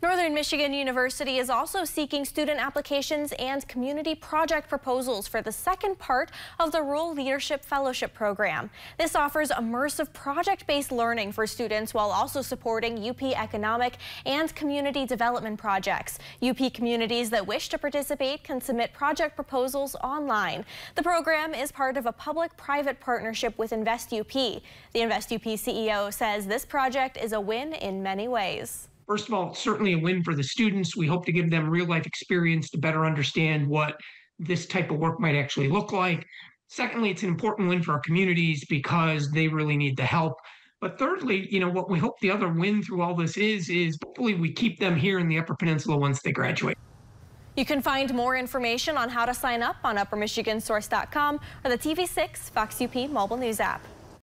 Northern Michigan University is also seeking student applications and community project proposals for the second part of the Rural Leadership Fellowship Program. This offers immersive project-based learning for students while also supporting UP economic and community development projects. UP communities that wish to participate can submit project proposals online. The program is part of a public-private partnership with Invest UP. The Invest UP CEO says this project is a win in many ways. First of all, certainly a win for the students. We hope to give them real life experience to better understand what this type of work might actually look like. Secondly, it's an important win for our communities because they really need the help. But thirdly, you know, what we hope the other win through all this is, is hopefully we keep them here in the Upper Peninsula once they graduate. You can find more information on how to sign up on uppermichiganssource.com or the TV6 Fox UP mobile news app.